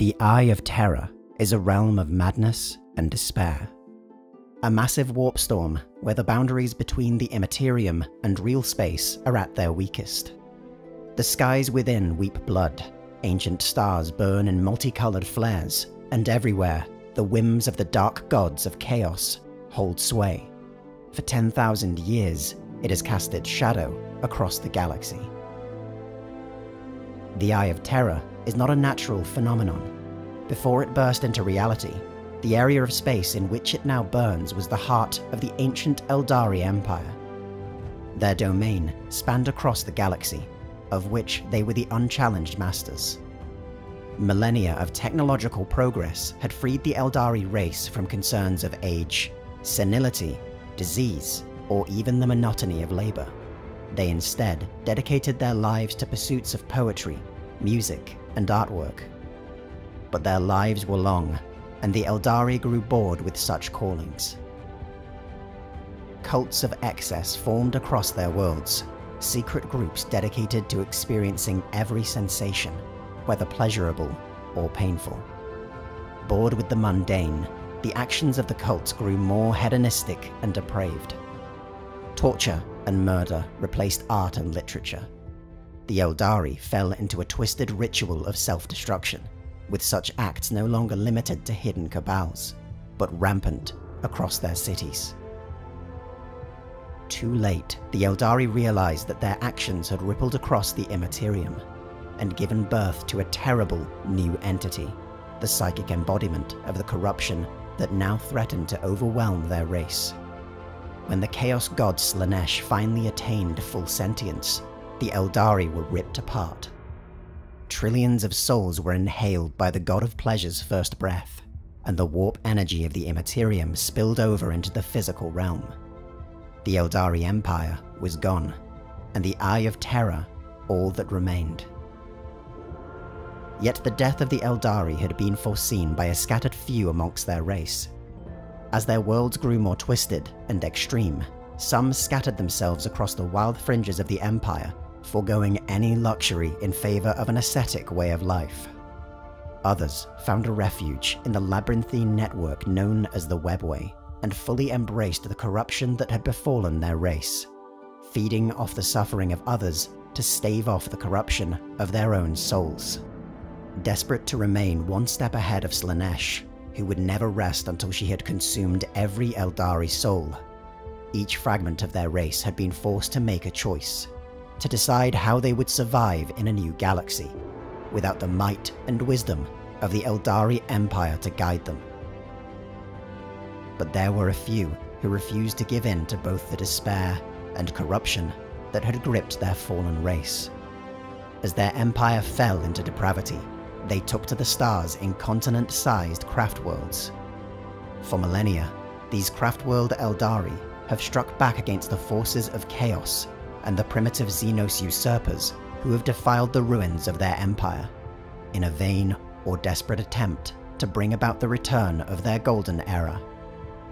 The Eye of Terror is a realm of madness and despair. A massive warp storm where the boundaries between the immaterium and real space are at their weakest. The skies within weep blood, ancient stars burn in multicolored flares, and everywhere the whims of the dark gods of chaos hold sway. For 10,000 years, it has cast its shadow across the galaxy. The Eye of Terror is not a natural phenomenon. Before it burst into reality, the area of space in which it now burns was the heart of the ancient Aeldari Empire. Their domain spanned across the galaxy, of which they were the unchallenged masters. Millennia of technological progress had freed the Aeldari race from concerns of age, senility, disease, or even the monotony of labor. They instead dedicated their lives to pursuits of poetry, music, and artwork. But their lives were long, and the Aeldari grew bored with such callings. Cults of excess formed across their worlds, secret groups dedicated to experiencing every sensation, whether pleasurable or painful. Bored with the mundane, the actions of the cults grew more hedonistic and depraved. Torture and murder replaced art and literature. The Aeldari fell into a twisted ritual of self-destruction, with such acts no longer limited to hidden cabals, but rampant across their cities. Too late, the Aeldari realized that their actions had rippled across the Immaterium and given birth to a terrible new entity, the psychic embodiment of the corruption that now threatened to overwhelm their race. When the Chaos God Slaanesh finally attained full sentience, the Aeldari were ripped apart. Trillions of souls were inhaled by the God of Pleasure's first breath, and the warp energy of the Immaterium spilled over into the physical realm. The Aeldari Empire was gone, and the Eye of Terror all that remained. Yet the death of the Aeldari had been foreseen by a scattered few amongst their race. As their worlds grew more twisted and extreme, some scattered themselves across the wild fringes of the Empire, foregoing any luxury in favor of an ascetic way of life. Others found a refuge in the labyrinthine network known as the Webway, and fully embraced the corruption that had befallen their race, feeding off the suffering of others to stave off the corruption of their own souls. Desperate to remain one step ahead of Slaanesh, who would never rest until she had consumed every Aeldari soul, each fragment of their race had been forced to make a choice, to decide how they would survive in a new galaxy, without the might and wisdom of the Aeldari Empire to guide them but there were a few who refused to give in to both the despair and corruption that had gripped their fallen race. As their empire fell into depravity, they took to the stars in continent-sized craft worlds. For millennia, these craft world Aeldari have struck back against the forces of chaos and the primitive Xenos usurpers who have defiled the ruins of their empire, in a vain or desperate attempt to bring about the return of their golden era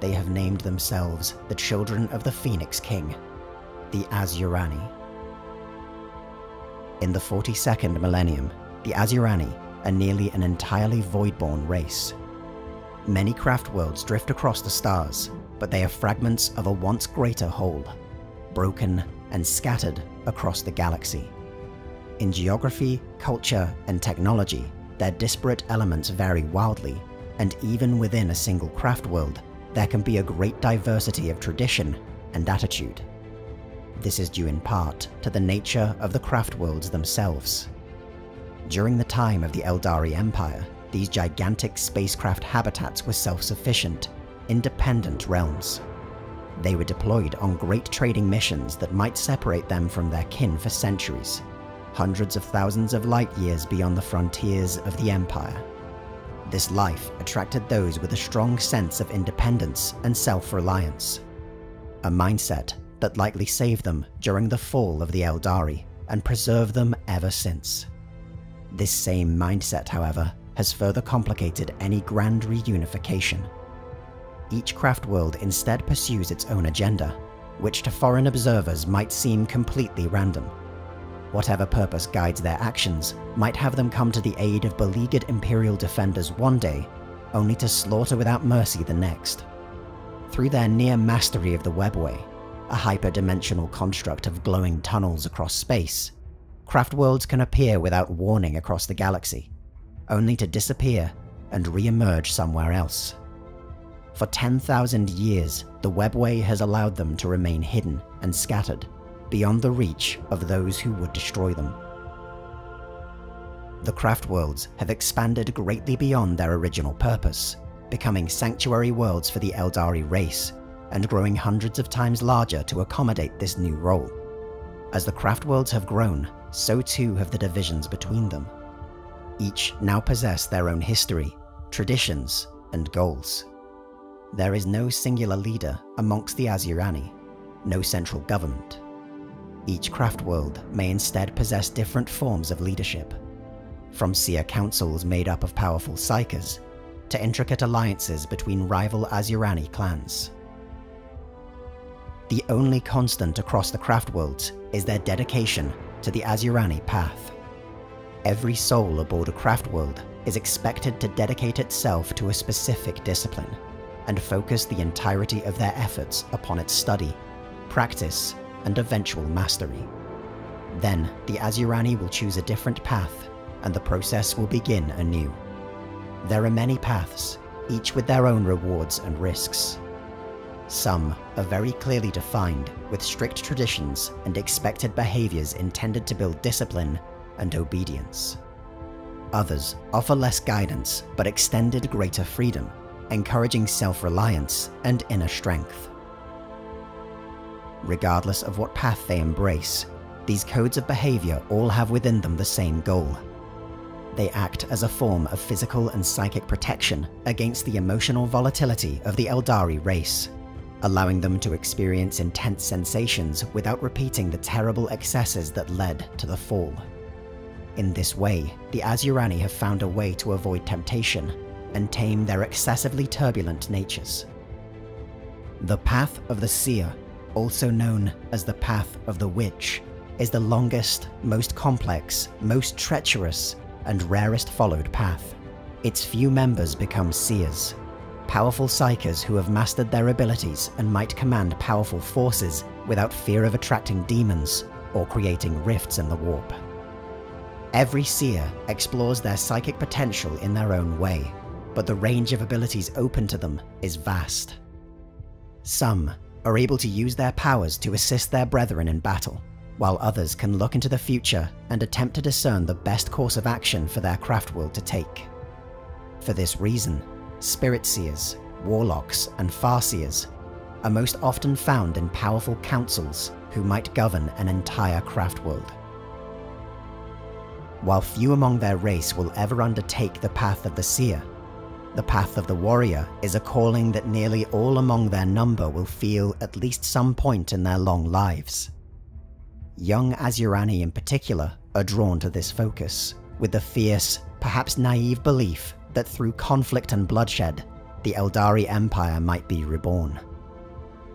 they have named themselves the Children of the Phoenix King, the Asuryani. In the 42nd millennium, the Asuryani are nearly an entirely voidborn race. Many craft worlds drift across the stars, but they are fragments of a once greater whole, broken and scattered across the galaxy. In geography, culture, and technology, their disparate elements vary wildly, and even within a single craft world, there can be a great diversity of tradition and attitude. This is due in part to the nature of the craft worlds themselves. During the time of the Aeldari Empire, these gigantic spacecraft habitats were self-sufficient, independent realms. They were deployed on great trading missions that might separate them from their kin for centuries, hundreds of thousands of light years beyond the frontiers of the Empire. This life attracted those with a strong sense of independence and self-reliance. A mindset that likely saved them during the fall of the Aeldari and preserved them ever since. This same mindset, however, has further complicated any grand reunification. Each craft world instead pursues its own agenda, which to foreign observers might seem completely random. whatever purpose guides their actions might have them come to the aid of beleaguered Imperial defenders one day, only to slaughter without mercy the next. Through their near mastery of the webway, a hyperdimensional construct of glowing tunnels across space, craft worlds can appear without warning across the galaxy, only to disappear and re-emerge somewhere else. For 10,000 years, the webway has allowed them to remain hidden and scattered, beyond the reach of those who would destroy them. The craft worlds have expanded greatly beyond their original purpose, becoming sanctuary worlds for the Aeldari race, and growing hundreds of times larger to accommodate this new role. As the craft worlds have grown, so too have the divisions between them. Each now possess their own history, traditions, and goals. There is no singular leader amongst the Asuryani, no central government. Each craft world may instead possess different forms of leadership, from seer councils made up of powerful psykers, to intricate alliances between rival Asuryani clans. The only constant across the craft worlds is their dedication to the Asuryani path. Every soul aboard a craft world is expected to dedicate itself to a specific discipline and focus the entirety of their efforts upon its study, practice, and eventual mastery. Then, the Asuryani will choose a different path, and the process will begin anew. There are many paths, each with their own rewards and risks. Some are very clearly defined, with strict traditions and expected behaviors intended to build discipline and obedience. Others offer less guidance but extended greater freedom, encouraging self-reliance and inner strength. Regardless of what path they embrace, these codes of behavior all have within them the same goal. They act as a form of physical and psychic protection against the emotional volatility of the Aeldari race allowing them to experience intense sensations without repeating the terrible excesses that led to the fall. In this way, the Asuryani have found a way to avoid temptation and tame their excessively turbulent natures. The Path of the Seer, also known as the Path of the Witch, is the longest, most complex, most treacherous, and rarest followed path. Its few members become seers, powerful psykers who have mastered their abilities and might command powerful forces without fear of attracting demons or creating rifts in the warp. Every seer explores their psychic potential in their own way, but the range of abilities open to them is vast. Some are able to use their powers to assist their brethren in battle, while others can look into the future and attempt to discern the best course of action for their craft world to take. For this reason, spirit seers, warlocks, and farseers are most often found in powerful councils who might govern an entire craft world. While few among their race will ever undertake the path of the seer, the path of the warrior is a calling that nearly all among their number will feel at least some point in their long lives. Young Asuryani in particular are drawn to this focus, with the fierce, perhaps naive belief that through conflict and bloodshed, the Aeldari Empire might be reborn.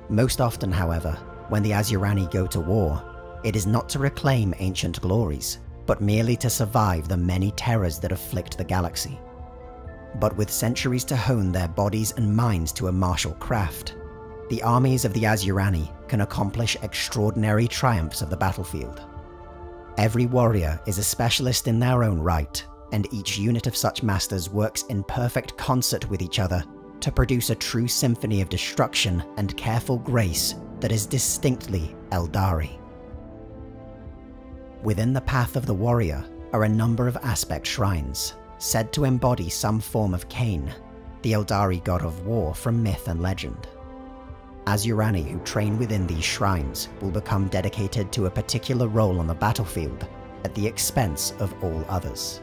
Most often, however, when the Asuryani go to war, it is not to reclaim ancient glories, but merely to survive the many terrors that afflict the galaxy. But with centuries to hone their bodies and minds to a martial craft, the armies of the Asuryani can accomplish extraordinary triumphs of the battlefield. Every warrior is a specialist in their own right, and each unit of such masters works in perfect concert with each other to produce a true symphony of destruction and careful grace that is distinctly Aeldari. Within the path of the warrior are a number of aspect shrines, said to embody some form of Khaine, the Aeldari god of war from myth and legend. Asuryani who train within these shrines will become dedicated to a particular role on the battlefield at the expense of all others.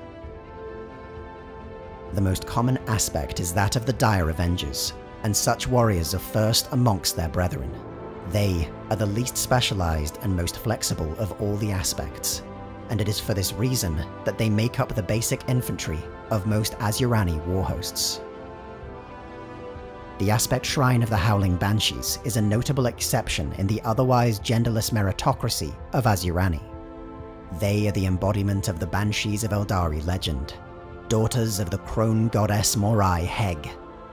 The most common aspect is that of the Dire Avengers, and such warriors are first amongst their brethren. They are the least specialized and most flexible of all the aspects, and it is for this reason that they make up the basic infantry of most Asuryani war hosts. The Aspect Shrine of the Howling Banshees is a notable exception in the otherwise genderless meritocracy of Asuryani. They are the embodiment of the Banshees of Aeldari legend, daughters of the crone goddess Morai Heg,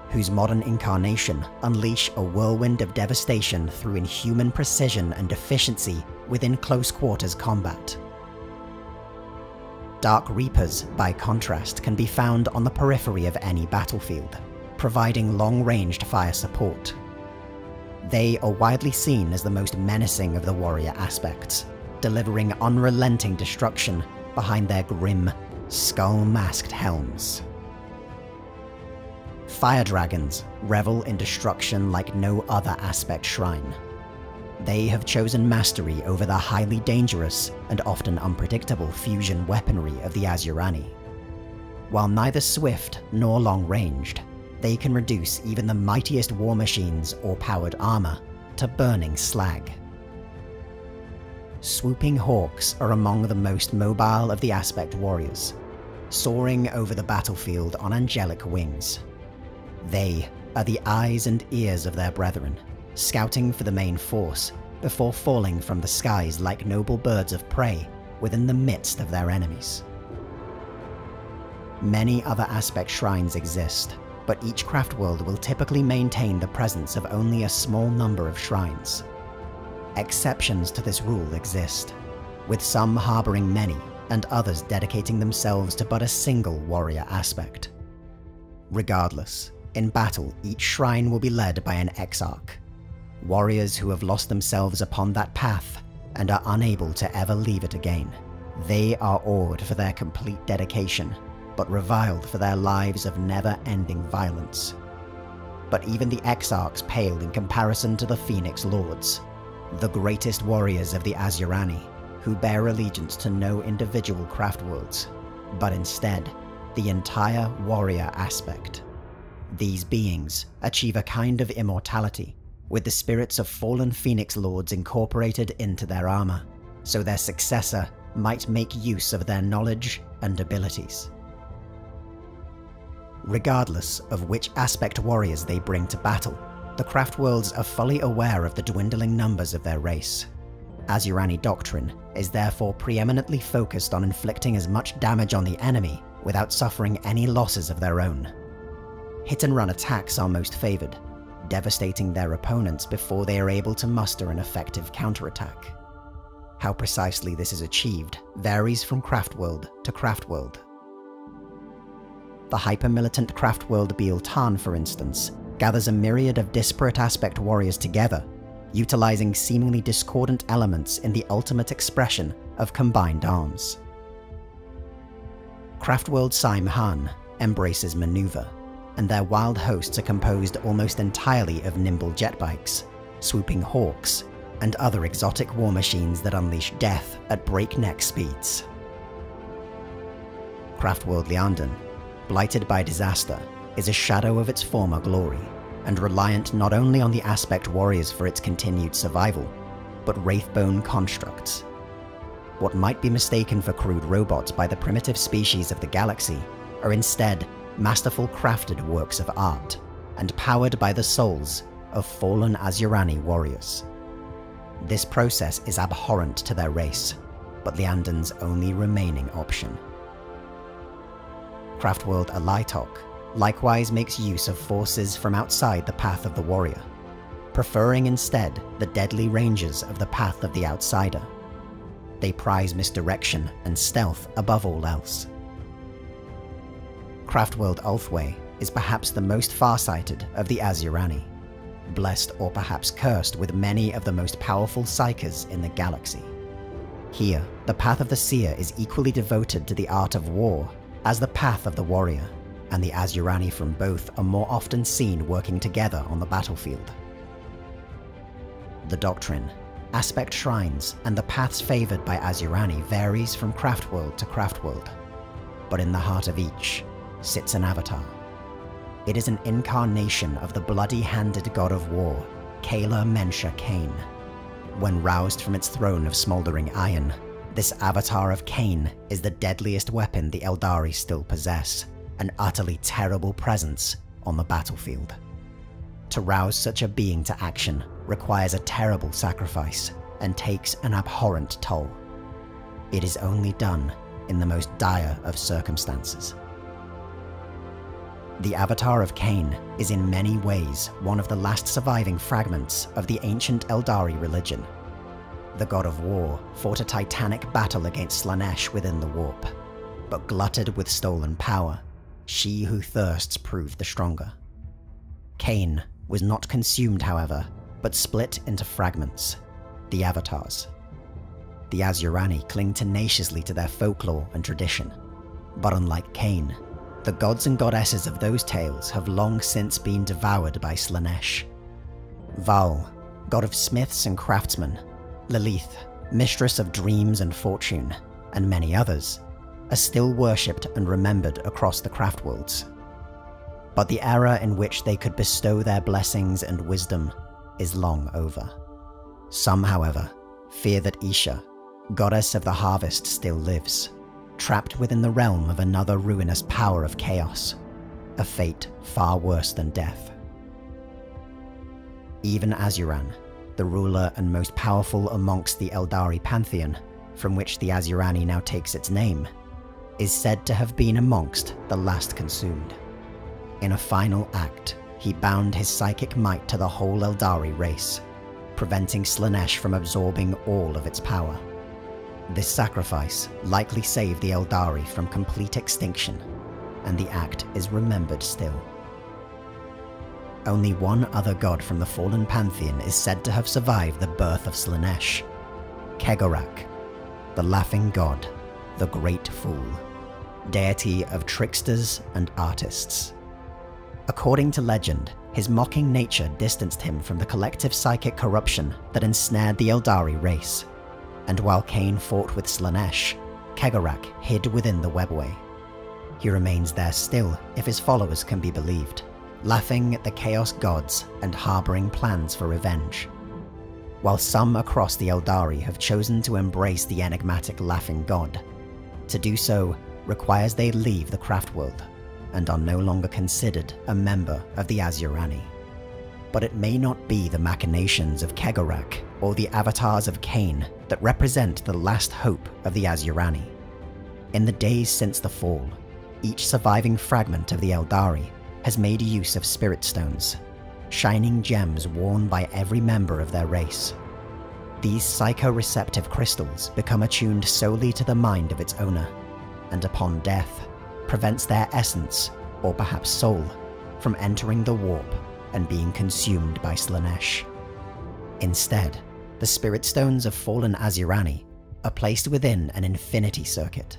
whose modern incarnation unleash a whirlwind of devastation through inhuman precision and efficiency within close quarters combat. Dark Reapers, by contrast, can be found on the periphery of any battlefield, providing long-ranged fire support. They are widely seen as the most menacing of the warrior aspects, delivering unrelenting destruction behind their grim, skull-masked helms. Fire dragons revel in destruction like no other aspect shrine. They have chosen mastery over the highly dangerous and often unpredictable fusion weaponry of the Asuryani. While neither swift nor long-ranged, they can reduce even the mightiest war machines or powered armor to burning slag. Swooping hawks are among the most mobile of the aspect warriors, soaring over the battlefield on angelic wings. They are the eyes and ears of their brethren, scouting for the main force before falling from the skies like noble birds of prey within the midst of their enemies. Many other aspect shrines exist, but each craft world will typically maintain the presence of only a small number of shrines. Exceptions to this rule exist, with some harboring many and others dedicating themselves to but a single warrior aspect. Regardless, in battle each shrine will be led by an exarch, warriors who have lost themselves upon that path and are unable to ever leave it again. They are awed for their complete dedication, but reviled for their lives of never-ending violence. But even the Exarchs pale in comparison to the Phoenix Lords, the greatest warriors of the Asuryani, who bear allegiance to no individual craft worlds, but instead the entire warrior aspect. These beings achieve a kind of immortality, with the spirits of fallen Phoenix Lords incorporated into their armor, so their successor might make use of their knowledge and abilities. Regardless of which aspect warriors they bring to battle, the craft worlds are fully aware of the dwindling numbers of their race. Asuryani doctrine is therefore preeminently focused on inflicting as much damage on the enemy without suffering any losses of their own. Hit and run attacks are most favored, devastating their opponents before they are able to muster an effective counterattack. How precisely this is achieved varies from Craftworld to Craftworld. The hyper-militant Craftworld Biel-Tan, for instance, gathers a myriad of disparate aspect warriors together, utilizing seemingly discordant elements in the ultimate expression of combined arms. Craftworld Saim-Hann embraces maneuver, and their wild hosts are composed almost entirely of nimble jet bikes, swooping hawks, and other exotic war machines that unleash death at breakneck speeds. Craftworld Iyanden, blighted by disaster, is a shadow of its former glory, and reliant not only on the Aspect Warriors for its continued survival, but Wraithbone constructs. What might be mistaken for crude robots by the primitive species of the galaxy are instead masterful crafted works of art, and powered by the souls of fallen Asuryani warriors. This process is abhorrent to their race, but Iyanden's only remaining option. Craftworld Alaitoc likewise makes use of forces from outside the path of the warrior, preferring instead the deadly ranges of the path of the outsider. They prize misdirection and stealth above all else, Craftworld Ulthwé is perhaps the most far-sighted of the Asuryani, blessed or perhaps cursed with many of the most powerful psykers in the galaxy. Here, the path of the seer is equally devoted to the art of war as the path of the warrior, and the Asuryani from both are more often seen working together on the battlefield. The doctrine, aspect shrines, and the paths favored by Asuryani varies from craftworld to craftworld, but in the heart of each sits an avatar. It is an incarnation of the bloody-handed god of war, Kaela Mensha Khaine. When roused from its throne of smoldering iron, this avatar of Khaine is the deadliest weapon the Aeldari still possess, an utterly terrible presence on the battlefield. To rouse such a being to action requires a terrible sacrifice and takes an abhorrent toll. it is only done in the most dire of circumstances. The Avatar of Khaine is in many ways one of the last surviving fragments of the ancient Aeldari religion. The god of war fought a titanic battle against Slaanesh within the warp, but glutted with stolen power, she who thirsts proved the stronger. Khaine was not consumed, however, but split into fragments, the Avatars. The Asuryani cling tenaciously to their folklore and tradition, but unlike Khaine, the gods and goddesses of those tales have long since been devoured by Slaanesh. Vaul, god of smiths and craftsmen, Lileath, mistress of dreams and fortune, and many others, are still worshipped and remembered across the craft worlds. But the era in which they could bestow their blessings and wisdom is long over. Some, however, fear that Isha, goddess of the harvest, still lives, trapped within the realm of another ruinous power of chaos, a fate far worse than death. Even Asuryan, the ruler and most powerful amongst the Aeldari pantheon, from which the Asuryani now takes its name, is said to have been amongst the last consumed. In a final act, he bound his psychic might to the whole Aeldari race, preventing Slaanesh from absorbing all of its power. This sacrifice likely saved the Aeldari from complete extinction, and the act is remembered still. Only one other god from the fallen pantheon is said to have survived the birth of Slaanesh, Cegorach, the laughing god, the great fool, deity of tricksters and artists. According to legend, his mocking nature distanced him from the collective psychic corruption that ensnared the Aeldari race and while Khaine fought with Slaanesh, Cegorach hid within the webway. He remains there still, if his followers can be believed, laughing at the Chaos Gods and harboring plans for revenge. While some across the Aeldari have chosen to embrace the enigmatic Laughing God, to do so requires they leave the craft world and are no longer considered a member of the Asuryani. But it may not be the machinations of Cegorach or the avatars of Khaine that represent the last hope of the Asuryani. In the days since the fall, each surviving fragment of the Aeldari has made use of spirit stones, shining gems worn by every member of their race. These psychoreceptive crystals become attuned solely to the mind of its owner, and upon death, prevents their essence, or perhaps soul, from entering the warp and being consumed by Slaanesh. Instead, the Spirit Stones of fallen Asuryani are placed within an infinity circuit,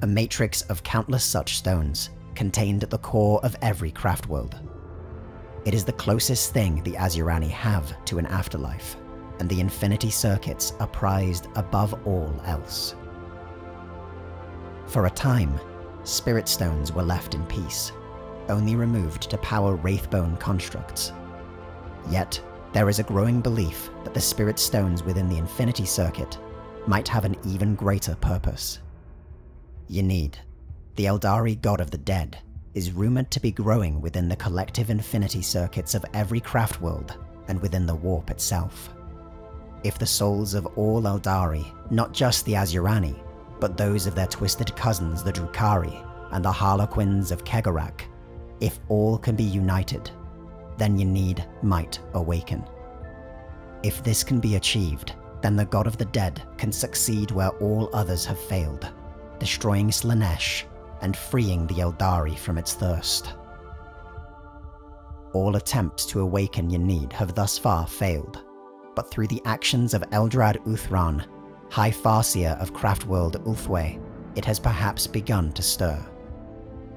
a matrix of countless such stones contained at the core of every craft world. It is the closest thing the Asuryani have to an afterlife, and the infinity circuits are prized above all else. For a time, Spirit Stones were left in peace, only removed to power Wraithbone constructs. Yet, there is a growing belief that the spirit stones within the Infinity Circuit might have an even greater purpose. Ynnead, the Aeldari god of the dead, is rumored to be growing within the collective Infinity Circuits of every craft world and within the warp itself. If the souls of all Aeldari, not just the Asuryani, but those of their twisted cousins the Drukhari and the Harlequins of Cegorach, if all can be united, then Ynnead might awaken. If this can be achieved, then the god of the dead can succeed where all others have failed, destroying Slaanesh and freeing the Aeldari from its thirst. All attempts to awaken Ynnead have thus far failed, but through the actions of Eldrad Ulthran, High Farseer of Craftworld Ulthwé, it has perhaps begun to stir.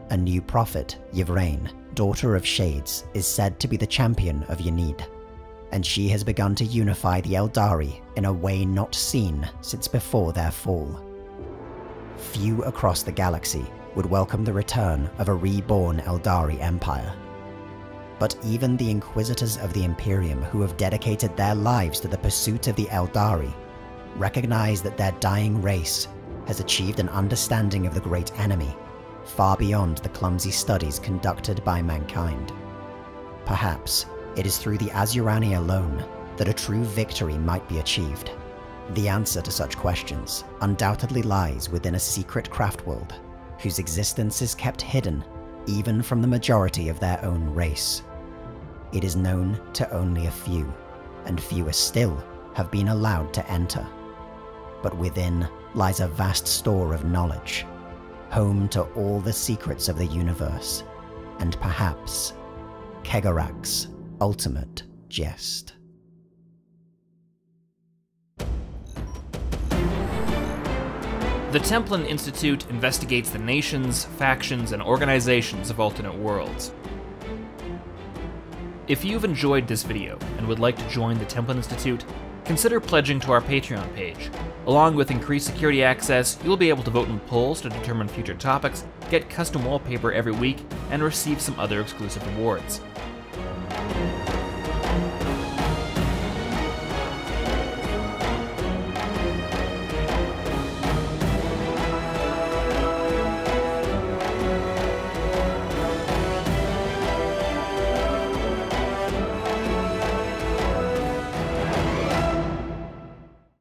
A new prophet, Yvraine, daughter of Shades, is said to be the champion of Ynnead, and she has begun to unify the Aeldari in a way not seen since before their fall. Few across the galaxy would welcome the return of a reborn Aeldari empire. But even the Inquisitors of the Imperium who have dedicated their lives to the pursuit of the Aeldari recognize that their dying race has achieved an understanding of the great enemy far beyond the clumsy studies conducted by mankind. Perhaps it is through the Asuryani alone that a true victory might be achieved, The answer to such questions undoubtedly lies within a secret craft world whose existence is kept hidden even from the majority of their own race. It is known to only a few, and fewer still have been allowed to enter. But within lies a vast store of knowledge, home to all the secrets of the universe, and perhaps Cegorach's ultimate jest. The Templin Institute investigates the nations, factions, and organizations of alternate worlds. If you've enjoyed this video and would like to join the Templin Institute, consider pledging to our Patreon page. Along with increased security access, you'll be able to vote in polls to determine future topics, get custom wallpaper every week, and receive some other exclusive rewards.